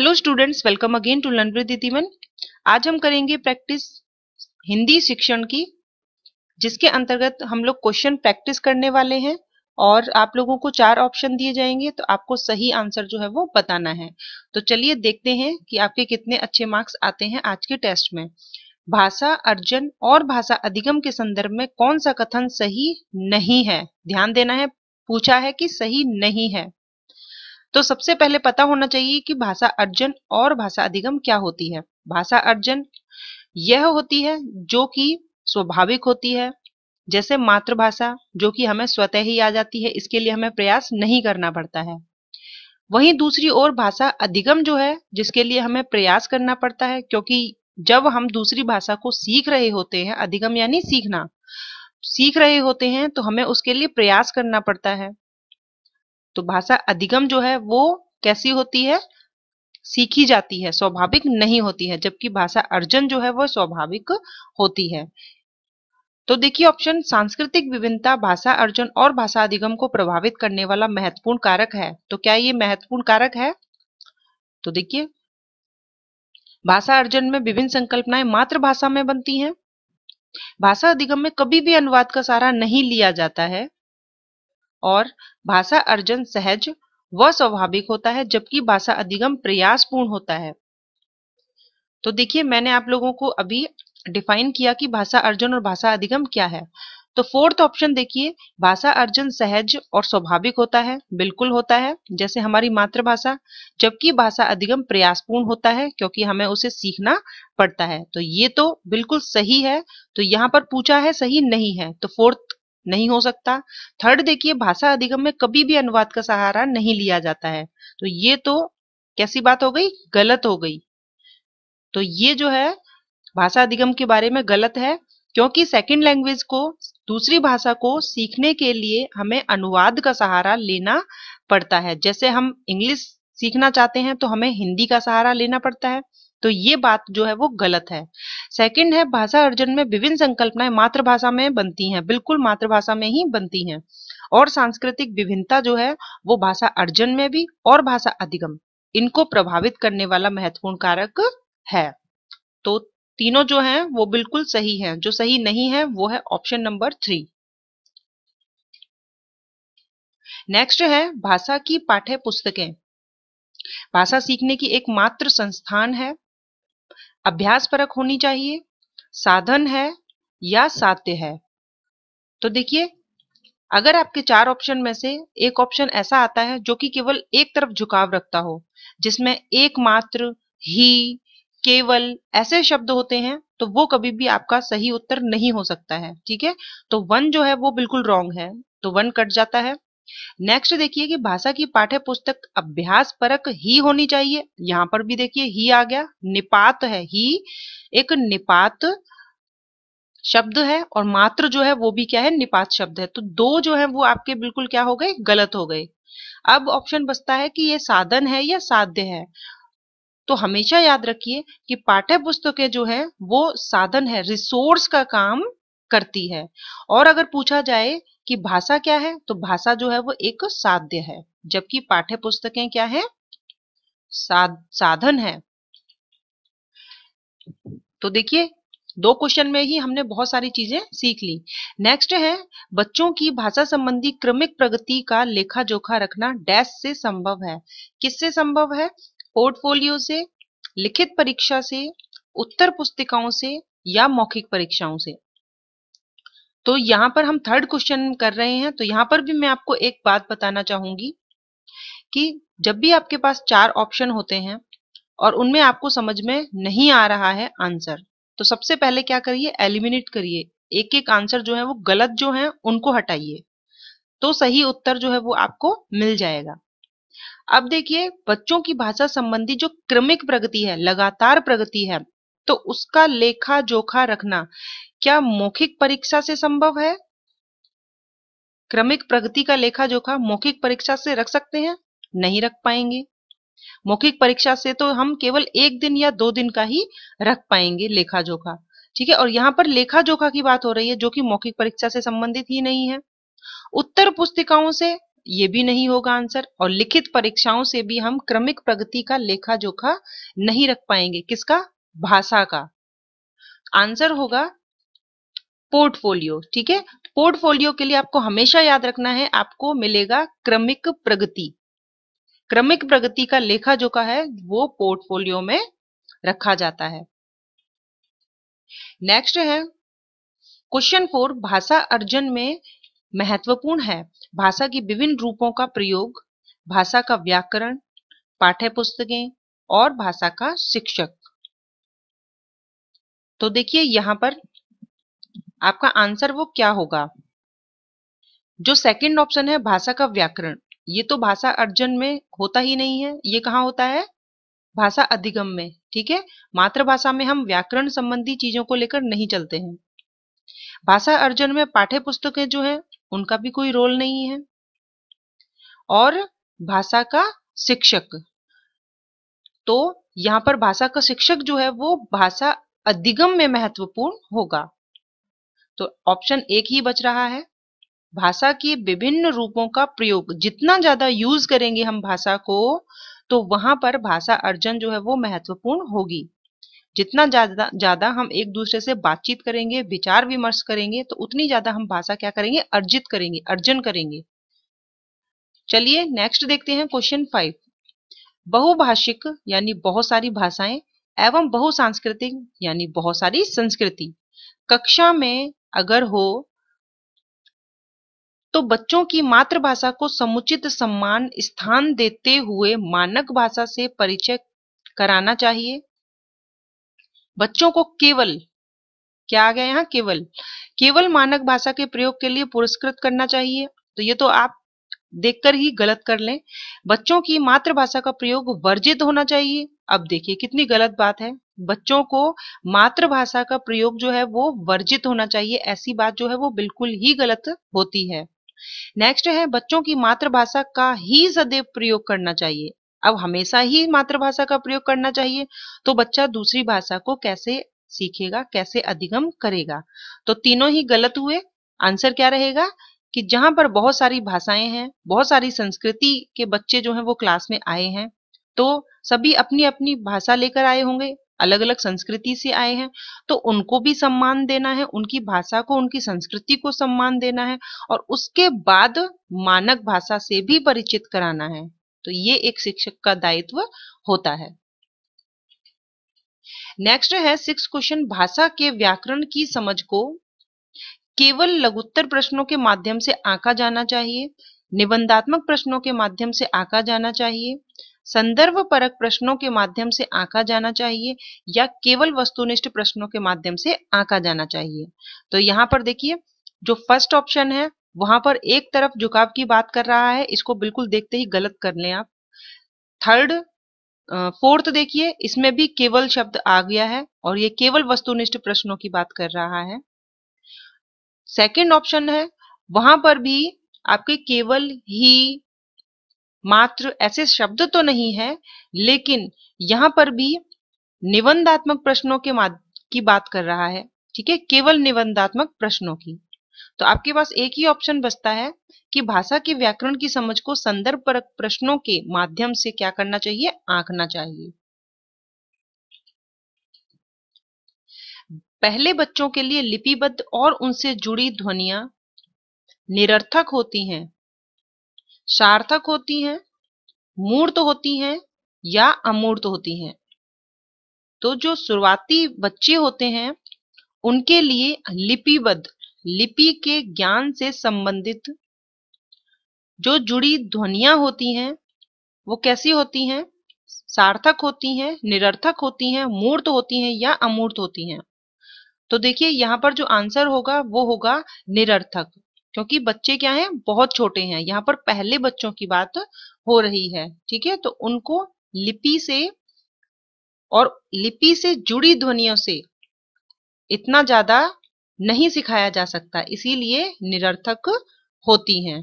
Hello students welcome again to learn with Didiman आज हम करेंगे प्रैक्टिस हिंदी शिक्षण की, जिसके अंतर्गत हम लोग क्वेश्चन प्रैक्टिस करने वाले हैं और आप लोगों को चार ऑप्शन दिए जाएँगे तो आपको सही आंसर जो है वो बताना है। तो चलिए देखते हैं कि आपके कितने अच्छे मार्क्स आते हैं आज के टेस्ट में। भाषा अर्जन और भाषा अधिगम के संदर्भ में कौन सा कथन सही नहीं है? ध्यान देना है, पूछा है कि सही नहीं है। तो सबसे पहले पता होना चाहिए कि भाषा अर्जन और भाषा अधिगम क्या होती है। भाषा अर्जन यह होती है जो कि स्वाभाविक होती है, जैसे मातृभाषा, जो कि हमें स्वतः ही आ जाती है, इसके लिए हमें प्रयास नहीं करना पड़ता है। वहीं दूसरी ओर भाषा अधिगम जो है, जिसके लिए हमें प्रयास करना पड़ता है, क्योंकि जब हम दूसरी भाषा को सीख रहे होते हैं, अधिगम यानी सीखना, सीख रहे होते हैं तो हमें उसके लिए प्रयास करना पड़ता है। तो भाषा अधिगम जो है, वो कैसी होती है? सीखी जाती है, स्वाभाविक नहीं होती है, जबकि भाषा अर्जन जो है, वो स्वाभाविक होती है। तो देखिए ऑप्शन सांस्कृतिक विभिन्नता, भाषा अर्जन और भाषा अधिगम को प्रभावित करने वाला महत्वपूर्ण कारक है। तो क्या ये महत्वपूर्ण कारक है? तो देखिए, भाषा अर्जन में विभिन्न संकल्पनाएँ मातृभाषा में बनती हैं। भाषा अधिगम में कभी भी अनुवाद का सहारा नहीं लिया जाता है। और भाषा अर्जन सहज व स्वाभाविक होता है, जबकि भाषा अधिगम प्रयासपूर्ण होता है। तो देखिए, मैंने आप लोगों को अभी डिफाइन किया कि भाषा अर्जन और भाषा अधिगम क्या है। तो फोर्थ ऑप्शन देखिए, भाषा अर्जन सहज और स्वाभाविक होता है, बिल्कुल होता है, जैसे हमारी मातृभाषा, जबकि भाषा अधिगम प्रयासपूर्ण होता है, क्योंकि हमें उसे सीखना पड़ता है। तो ये तो बिल्कुल सही है तो यहाँ पर पूछा है सही नहीं है तो फोर्थ नहीं हो सकता। थर्ड देखिए, भाषा अधिगम में कभी भी अनुवाद का सहारा नहीं लिया जाता है। तो ये तो कैसी बात हो गई? गलत हो गई। तो ये जो है, भाषा अधिगम के बारे में गलत है, क्योंकि सेकंड लैंग्वेज को, दूसरी भाषा को सीखने के लिए हमें अनुवाद का सहारा लेना पड़ता है। जैसे हम इंग्लिश सीखना चाहते हैं तो हमें हिंदी का सहारा लेना पड़ता है। तो ये बात जो है वो गलत है। सेकंड है, भाषा अर्जन में विभिन्न संकल्पनाएँ मातृभाषा में बनती हैं, बिल्कुल मातृभाषा में ही बनती हैं। और सांस्कृतिक विभिन्नता जो है, वो भाषा अर्जन में भी और भाषा अधिगम, इनको प्रभावित करने वाला महत्वपूर्ण कारक है। तो तीनों जो हैं, वो बिल्कुल सही हैं, जो सही नहीं है, वो है ऑप्शन नंबर थ्री नेक्स्ट है, भाषा की पाठ्य पुस्तकें भाषा सीखने की एक मात्र संस्थान है अभ्यास परक होनी चाहिए। साधन है या साध्य है। तो देखिए, अगर आपके चार ऑप्शन में से एक ऑप्शन ऐसा आता है जो कि केवल एक तरफ़ झुकाव रखता हो, जिसमें एकमात्र ही, केवल ऐसे शब्द होते हैं तो वो कभी भी आपका सही उत्तर नहीं हो सकता है, ठीक है? तो वन जो है वो बिल्कुल रॉन्ग है तो वन कट जाता है। नेक्स्ट देखिए कि भाषा की पाठ्य पुस्तक अभ्यास परक ही होनी चाहिए। यहाँ पर भी देखिए ही आ गया। निपात है ही। एक निपात शब्द है और मात्र जो है वो भी क्या है? निपात शब्द है। तो दो जो है वो आपके बिल्कुल क्या हो गए? गलत हो गए। अब ऑप्शन बचता है कि ये साधन है या साध्य है। तो हमेशा याद रखिए कि पाठ्य पुस्तकें जो है वो साधन है। रिसोर्स का काम करती है। और अगर पूछा जाए कि भाषा क्या है तो भाषा जो है वो एक साध्य है जबकि पाठ्य पुस्तकें क्या है? साध, साधन है। तो देखिए दो क्वेश्चन में ही हमने बहुत सारी चीज़ें सीख ली। नेक्स्ट है बच्चों की भाषा संबंधी क्रमिक प्रगति का लेखा जोखा रखना डैश से संभव है। किससे संभव है? पोर्टफोलियो से लिखित परीक्षा से उत्तर पुस्तिकाओं से या मौखिक परीक्षाओं से। तो यहाँ पर हम थर्ड क्वेश्चन कर रहे हैं तो यहाँ पर भी मैं आपको एक बात बताना चाहूँगी कि जब भी आपके पास चार ऑप्शन होते हैं और उनमें आपको समझ में नहीं आ रहा है आंसर तो सबसे पहले क्या करिए? एलिमिनेट करिए। एक एक आंसर जो है वो गलत जो है, उनको हटाइए। तो सही उत्तर जो है वो आपको मिल जाएगा। अब देखिए, बच्चों की भाषा संबंधी जो क्रमिक प्रगति है, लगातार प्रगति है तो उसका लेखा जोखा रखना क्या मौखिक परीक्षा से संभव है? क्रमिक प्रगति का लेखा जोखा मौखिक परीक्षा से रख सकते हैं? नहीं रख पाएँगे। मौखिक परीक्षा से तो हम केवल एक दिन या दो दिन का ही रख पाएँगे लेखा जोखा ठीक है, और यहाँ पर लेखा जोखा की बात हो रही है जो कि मौखिक परीक्षा से संबंधित ही नहीं है। उत्तर पुस्तिकाओं से ये भी नहीं होगा आंसर, और लिखित परीक्षाओं से भी हम क्रमिक प्रगति का लेखा जोखा नहीं रख पाएँगे। किसका? भाषा का। आंसर होगा पोर्टफोलियो, ठीक है? पोर्टफोलियो के लिए आपको हमेशा याद रखना है, आपको मिलेगा क्रमिक प्रगति। क्रमिक प्रगति का लेखा जोखा है, वो पोर्टफोलियो में रखा जाता है। नेक्स्ट है क्वेश्चन फोर भाषा अर्जन में महत्वपूर्ण है। भाषा की विभिन्न रूपों का प्रयोग, भाषा का व्याकरण पाठ्य पुस्तकें और भाषा का शिक्षक। तो देखिए, यहाँ पर आपका आंसर वो क्या होगा? जो सेकंड ऑप्शन है, भाषा का व्याकरण। ये तो भाषा अर्जन में होता ही नहीं है। ये कहाँ होता है? भाषा अधिगम में, ठीक है? मातृभाषा में हम व्याकरण संबंधी चीज़ों को लेकर नहीं चलते हैं। भाषा अर्जन में पाठ्य पुस्तकें जो है, उनका भी कोई रोल नहीं है। और भाषा का शिक्षक। तो यहाँ पर भाषा का शिक्षक जो है, वो भाषा अधिगम में महत्वपूर्ण होगा। तो ऑप्शन एक ही बच रहा है। भाषा के विभिन्न रूपों का प्रयोग, जितना ज़्यादा यूज़ करेंगे हम भाषा को तो वहाँ पर भाषा अर्जन जो है वो महत्वपूर्ण होगी। जितना ज़्यादा ज़्यादा हम एक दूसरे से बातचीत करेंगे, विचार विमर्श करेंगे तो उतनी ज़्यादा हम भाषा क्या करेंगे? अर्जित करेंगे, अर्जन करेंगे। चलिए नेक्स्ट देखते हैं क्वेश्चन फाइव बहुभाषिक यानी बहुत सारी भाषाएँ एवं बहुसांस्कृतिक यानी बहुत सारी संस्कृति। कक्षा में अगर हो तो बच्चों की मातृभाषा को समुचित सम्मान, स्थान देते हुए मानक भाषा से परिचय कराना चाहिए। बच्चों को केवल, क्या आ गया यहाँ? केवल। केवल मानक भाषा के प्रयोग के लिए पुरस्कृत करना चाहिए। तो ये तो आप देखकर ही गलत कर लें। बच्चों की मातृभाषा का प्रयोग वर्जित होना चाहिए। अब देखिए कितनी गलत बात है। बच्चों को मातृभाषा का प्रयोग जो है वो वर्जित होना चाहिए। ऐसी बात जो है वो बिल्कुल ही गलत होती है। नेक्स्ट है, बच्चों की मातृभाषा का ही सदैव प्रयोग करना चाहिए। अब हमेशा ही मातृभाषा का प्रयोग करना चाहिए। तो बच्चा दूसरी भाषा को कैसे सीखेगा, कैसे अधिगम करेगा? तो तीनों ही गलत हुए। आंसर क्या रहेगा? कि जहाँ पर बहुत सारी भाषाएँ हैं, बहुत सारी संस्कृति के बच्चे जो हैं वो क्लास में आए हैं तो सभी अपनी अपनी भाषा लेकर आए होंगे अलग अलग संस्कृति से आए हैं तो उनको भी सम्मान देना है, उनकी भाषा को, उनकी संस्कृति को सम्मान देना है और उसके बाद मानक भाषा से भी परिचित कराना है तो ये एक शिक्षक का दायित्व होता है। नेक्स्ट है सिक्स क्वेश्चन भाषा के व्याकरण की समझ को केवल लघुत्तर प्रश्नों के माध्यम से आंका जाना चाहिए, निबंधात्मक प्रश्नों के माध्यम से आंका जाना चाहिए, संदर्भ परक प्रश्नों के माध्यम से आंका जाना चाहिए या केवल वस्तुनिष्ठ प्रश्नों के माध्यम से आंका जाना चाहिए। तो यहाँ पर देखिए, जो फ़र्स्ट ऑप्शन है, वहाँ पर एक तरफ़ झुकाव की बात कर रहा है, इसको बिल्कुल देखते ही गलत कर लें आप। थर्ड फोर्थ देखिए, इसमें भी केवल शब्द आ गया है और ये केवल वस्तुनिष्ठ प्रश्नों की बात कर रहा है। सेकंड ऑप्शन है, वहाँ पर भी आपके केवल ही मात्र ऐसे शब्द तो नहीं है, लेकिन यहाँ पर भी निबंधात्मक प्रश्नों के की बात कर रहा है, ठीक है? केवल निबंधात्मक प्रश्नों की। तो आपके पास एक ही ऑप्शन बचता है कि भाषा के व्याकरण की समझ को संदर्भ पर प्रश्नों के माध्यम से क्या करना चाहिए? आंकना चाहिए। पहले बच्चों के लिए लिपिबद्ध और उनसे जुड़ी ध्वनिया निरर्थक होती हैं, सार्थक होती हैं, मूर्त होती हैं या अमूर्त होती हैं। तो जो शुरुआती बच्चे होते हैं, उनके लिए लिपिबद्ध, लिपि के ज्ञान से संबंधित जो जुड़ी ध्वनियाँ होती हैं, वो कैसी होती हैं? सार्थक होती हैं, निरर्थक होती हैं, मूर्त होती हैं या अमूर्त होती हैं। तो देखिए, यहाँ पर जो आंसर होगा, वो होगा निरर्थक, क्योंकि बच्चे क्या हैं, बहुत छोटे हैं। यहाँ पर पहले बच्चों की बात हो रही है, ठीक है? तो उनको लिपि से और लिपि से जुड़ी ध्वनियों से इतना ज़्यादा नहीं सिखाया जा सकता, इसीलिए निरर्थक होती हैं।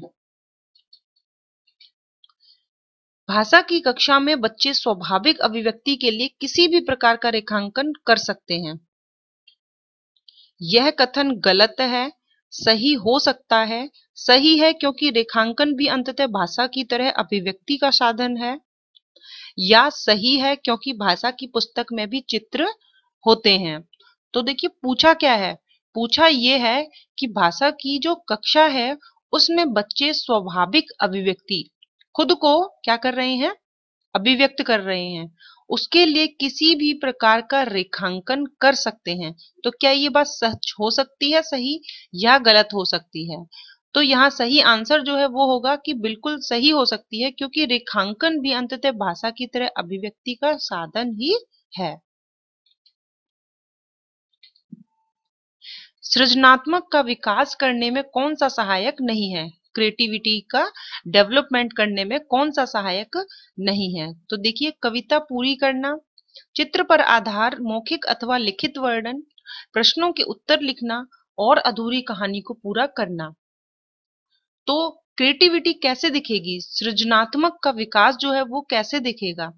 भाषा की कक्षा में बच्चे स्वाभाविक अभिव्यक्ति के लिए किसी भी प्रकार का रेखांकन कर सकते हैं। यह कथन गलत है, सही हो सकता है, सही है क्योंकि रेखांकन भी अंततः भाषा की तरह अभिव्यक्ति का साधन है, या सही है क्योंकि भाषा की पुस्तक में भी चित्र होते हैं। तो देखिए, पूछा क्या है? पूछा ये है कि भाषा की जो कक्षा है, उसमें बच्चे स्वाभाविक अभिव्यक्ति, खुद को क्या कर रहे हैं? अभिव्यक्त कर रहे हैं। उसके लिए किसी भी प्रकार का रेखांकन कर सकते हैं। तो क्या ये बात सच हो सकती है सही या गलत हो सकती है? तो यहाँ सही आंसर जो है वो होगा कि बिल्कुल सही हो सकती है, क्योंकि रेखांकन भी अंततः भाषा की तरह अभिव्यक्ति का साधन ही है। सृजनात्मक का विकास करने में कौन सा सहायक नहीं है? क्रिएटिविटी का डेवलपमेंट करने में कौन सा सहायक नहीं है? तो देखिए, कविता पूरी करना, चित्र पर आधार, मौखिक अथवा लिखित वर्णन, प्रश्नों के उत्तर लिखना और अधूरी कहानी को पूरा करना। तो क्रिएटिविटी कैसे दिखेगी? सृजनात्मक का विकास जो है वो कैसे दिखेगा?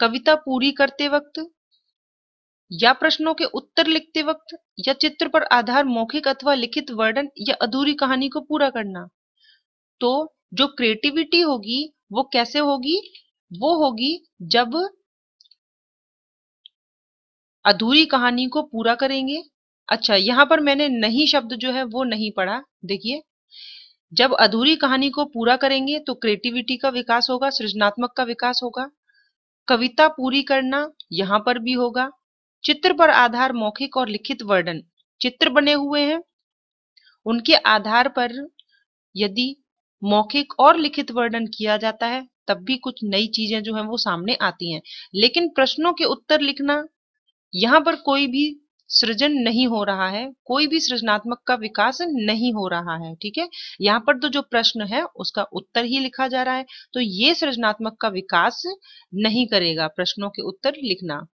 कविता पूरी करते वक्त या प्रश्नों के उत्तर लिखते वक्त या चित्र पर आधार मौखिक अथवा लिखित वर्णन या अधूरी कहानी को पूरा करना। तो जो क्रिएटिविटी होगी, वो कैसे होगी? वो होगी जब अधूरी कहानी को पूरा करेंगे। अच्छा यहाँ पर मैंने नहीं शब्द जो है वो नहीं पढ़ा, देखिए। जब अधूरी कहानी को पूरा करेंगे तो क्रिएटिविटी का विकास होगा, सृजनात्मक का विकास होगा। कविता पूरी करना यहाँ पर भी होगा। चित्र पर आधार मौखिक और लिखित वर्णन। चित्र बने हुए हैं। उनके आधार पर यदि मौखिक और लिखित वर्णन किया जाता है, तब भी कुछ नई चीज़ें जो है वो सामने आती हैं। लेकिन प्रश्नों के उत्तर लिखना, यहाँ पर कोई भी सृजन नहीं हो रहा है, कोई भी सृजनात्मक का विकास नहीं हो रहा है, ठीक है? यहाँ पर तो जो प्रश्न है, उसका उत्तर ही लिखा जा रहा है। तो ये सृजनात्मक का विकास नहीं करेगा प्रश्नों के उत्तर लिखना।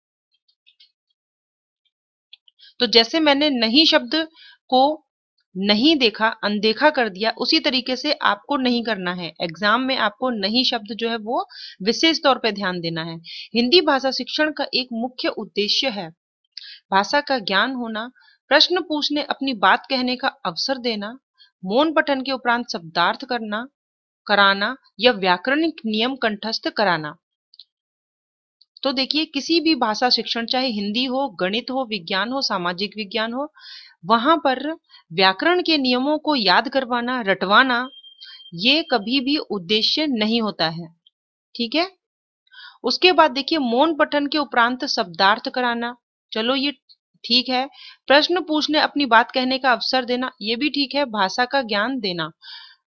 तो जैसे मैंने नहीं शब्द को नहीं देखा, अनदेखा कर दिया, उसी तरीके से आपको नहीं करना है। एग्ज़ाम में आपको नहीं शब्द जो है वो विशेष तौर पर ध्यान देना है। हिंदी भाषा शिक्षण का एक मुख्य उद्देश्य है। भाषा का ज्ञान होना, प्रश्न पूछने, अपनी बात कहने का अवसर देना, मौन पठन के उपरांत शब्दार्थ करना, कराना या व्याकरणिक नियम कंठस्थ कराना। तो देखिए, किसी भी भाषा शिक्षण, चाहे हिंदी हो, गणित हो, विज्ञान हो, सामाजिक विज्ञान हो, वहाँ पर व्याकरण के नियमों को याद करवाना, रटवाना, ये कभी भी उद्देश्य नहीं होता है। ठीक है? उसके बाद देखिए, मौन पठन के उपरांत शब्दार्थ कराना। चलो ये ठीक है। प्रश्न पूछने, अपनी बात कहने का अवसर देना, ये भी ठीक है, भाषा का ज्ञान देना।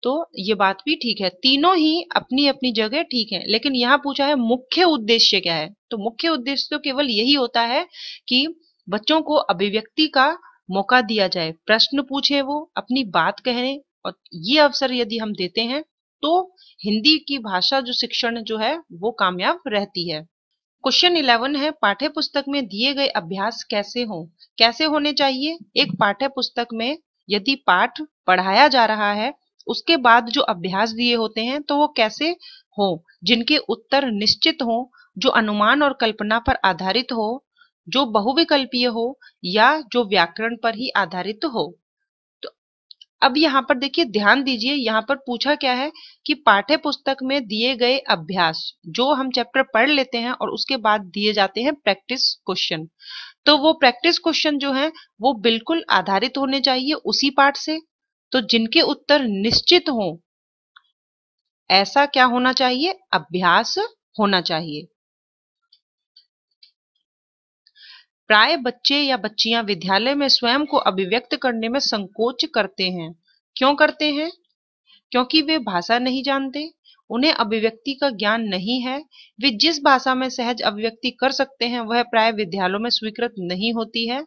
तो ये बात भी ठीक है। तीनों ही अपनी अपनी जगह ठीक है, लेकिन यहाँ पूछा है मुख्य उद्देश्य क्या है? तो मुख्य उद्देश्य तो केवल यही होता है कि बच्चों को अभिव्यक्ति का मौका दिया जाए। प्रश्न पूछे वो, अपनी बात कहें और ये अवसर यदि हम देते हैं तो हिंदी की भाषा जो शिक्षण जो है, वो कामयाब रहती है। क्वेश्चन इलेवन है पाठ्य पुस्तक में दिए गए अभ्यास कैसे हो? कैसे होने चाहिए? एक पाठ्य पुस्तक में यदि पाठ पढ़ाया जा रहा है उसके बाद जो अभ्यास दिए होते हैं तो वो कैसे हो? जिनके उत्तर निश्चित हो, जो अनुमान और कल्पना पर आधारित हो, जो बहुविकल्पीय हो, या जो व्याकरण पर ही आधारित हो। तो अब यहाँ पर देखिए, ध्यान दीजिए, यहाँ पर पूछा क्या है कि पाठ्य पुस्तक में दिए गए अभ्यास, जो हम चैप्टर पढ़ लेते हैं और उसके बाद दिए जाते हैं प्रैक्टिस क्वेश्चन तो वो प्रैक्टिस क्वेश्चन जो है, वो बिल्कुल आधारित होने चाहिए उसी पाठ से? तो जिनके उत्तर निश्चित हो, ऐसा क्या होना चाहिए? अभ्यास होना चाहिए। प्राय बच्चे या बच्चियाँ विद्यालय में स्वयं को अभिव्यक्त करने में संकोच करते हैं। क्यों करते हैं? क्योंकि वे भाषा नहीं जानते, उन्हें अभिव्यक्ति का ज्ञान नहीं है। वे जिस भाषा में सहज अभिव्यक्ति कर सकते हैं, वह प्राय विद्यालयों में स्वीकृत नहीं होती है।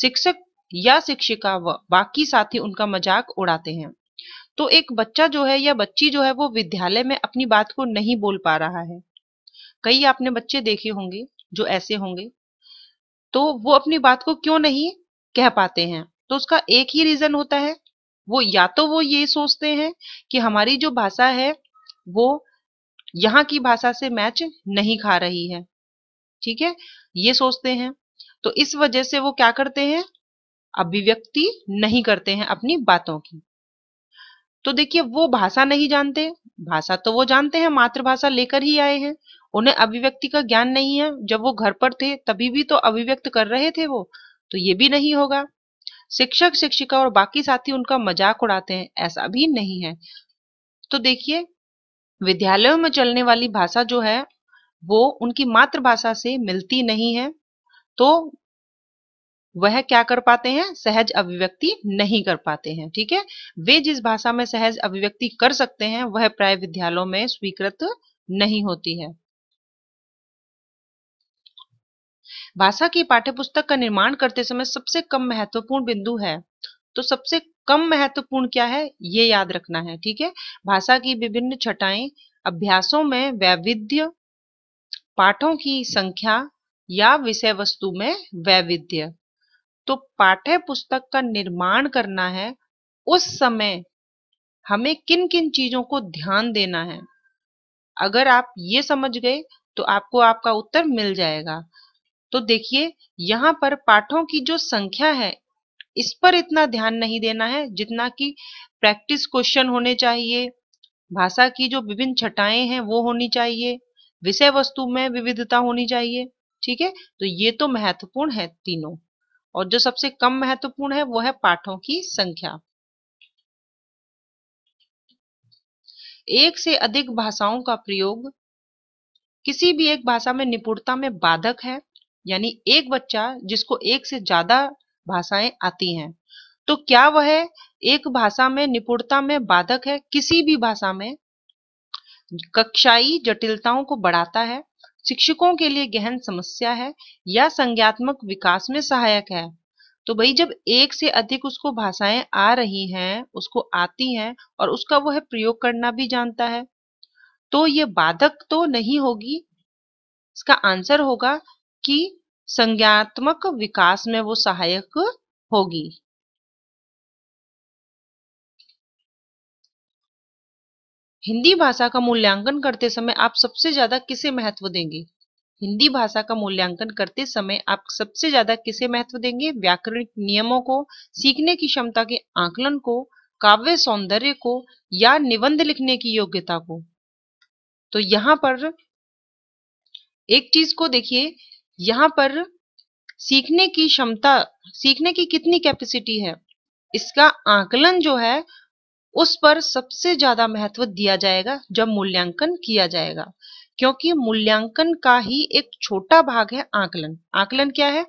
शिक्षक या शिक्षिका व बाकी साथी उनका मज़ाक उड़ाते हैं। तो एक बच्चा जो है या बच्ची जो है वो विद्यालय में अपनी बात को नहीं बोल पा रहा है। कई आपने बच्चे देखे होंगे जो ऐसे होंगे। तो वो अपनी बात को क्यों नहीं कह पाते हैं? तो उसका एक ही रीजन होता है। वो या तो वो ये सोचते हैं कि हमारी जो भाषा है वो यहाँ की भाषा से मैच नहीं खा रही है। ठीक है? ये सोचते हैं। तो इस वजह से वो क्या करते हैं? अभिव्यक्ति नहीं करते हैं अपनी बातों की। तो देखिए, वो भाषा नहीं जानते। भाषा तो वो जानते हैं, मातृभाषा लेकर ही आए हैं। उन्हें अभिव्यक्ति का ज्ञान नहीं है। जब वो घर पर थे, तभी भी तो अभिव्यक्त कर रहे थे वो तो ये भी नहीं होगा। शिक्षक, शिक्षिका और बाकी साथी उनका मज़ाक उड़ाते हैं, ऐसा भी नहीं है। तो देखिए, विद्यालयों में चलने वाली भाषा जो है, वो उनकी मातृभाषा से मिलती नहीं है। तो वह क्या कर पाते हैं? सहज अभिव्यक्ति नहीं कर पाते हैं, ठीक है? वे जिस भाषा में सहज अभिव्यक्ति कर सकते हैं, वह प्राय विद्यालयों में स्वीकृत नहीं होती है। भाषा की पाठ्यपुस्तक का निर्माण करते समय सबसे कम महत्वपूर्ण बिंदु है। तो सबसे कम महत्वपूर्ण क्या है? ये याद रखना है, ठीक है? भाषा की विभिन्न छटाएँ अभ्यासों में वैविध्य, पाठों की संख्या या विषय वस्तु में वैविध्य। तो पाठ्य पुस्तक का निर्माण करना है, उस समय हमें किन किन चीज़ों को ध्यान देना है? अगर आप ये समझ गए तो आपको आपका उत्तर मिल जाएगा। तो देखिए, यहाँ पर पाठों की जो संख्या है, इस पर इतना ध्यान नहीं देना है, जितना कि प्रैक्टिस क्वेश्चन होने चाहिए, भाषा की जो विभिन्न छटाएँ हैं, वो होनी चाहिए, विषय वस्तु में विविधता होनी चाहिए, ठीक है? तो ये तो महत्वपूर्ण है तीनों। और जो सबसे कम महत्वपूर्ण है वो है पाठों की संख्या। एक से अधिक भाषाओं का प्रयोग किसी भी एक भाषा में निपुणता में बाधक है, यानी एक बच्चा जिसको एक से ज़्यादा भाषाएँ आती हैं तो क्या वह एक भाषा में निपुणता में बाधक है? किसी भी भाषा में कक्षाई जटिलताओं को बढ़ाता है शिक्षकों के लिए गहन समस्या है या संज्ञात्मक विकास में सहायक है? तो भाई, जब एक से अधिक उसको भाषाएँ आ रही हैं, उसको आती हैं और उसका वह प्रयोग करना भी जानता है तो ये बाधक तो नहीं होगी? इसका आंसर होगा कि संज्ञात्मक विकास में वो सहायक होगी। हिंदी भाषा का मूल्यांकन करते समय आप सबसे ज़्यादा किसे महत्व देंगे? हिंदी भाषा का मूल्यांकन करते समय आप सबसे ज़्यादा किसे महत्व देंगे? व्याकरणिक नियमों को, सीखने की क्षमता के आकलन को, काव्य सौंदर्य को या निबंध लिखने की योग्यता को? तो यहाँ पर एक चीज़ को देखिए, यहाँ पर सीखने की क्षमता, सीखने की कितनी कैपेसिटी है? इसका आकलन जो है उस पर सबसे ज़्यादा महत्व दिया जाएगा जब मूल्यांकन किया जाएगा, क्योंकि मूल्यांकन का ही एक छोटा भाग है आकलन। आकलन क्या है?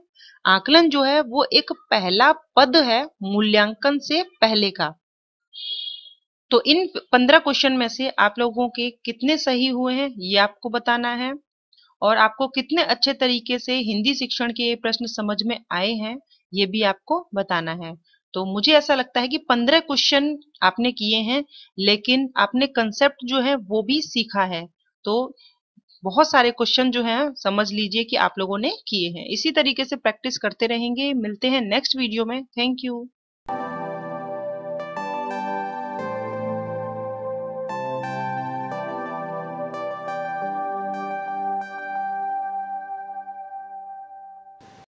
आकलन जो है वो एक पहला पद है मूल्यांकन से पहले का। तो इन पंद्रह क्वेश्चन में से आप लोगों के कितने सही हुए हैं, ये आपको बताना है। और आपको कितने अच्छे तरीके से हिंदी शिक्षण के प्रश्न समझ में आए हैं, ये भी आपको बताना है। तो मुझे ऐसा लगता है कि पंद्रह क्वेश्चन आपने किए हैं, लेकिन आपने कंसेप्ट जो है वो भी सीखा है। तो बहुत सारे क्वेश्चन जो है, समझ लीजिए कि आप लोगों ने किए हैं। इसी तरीके से प्रैक्टिस करते रहेंगे। मिलते हैं नेक्स्ट वीडियो में। Thank you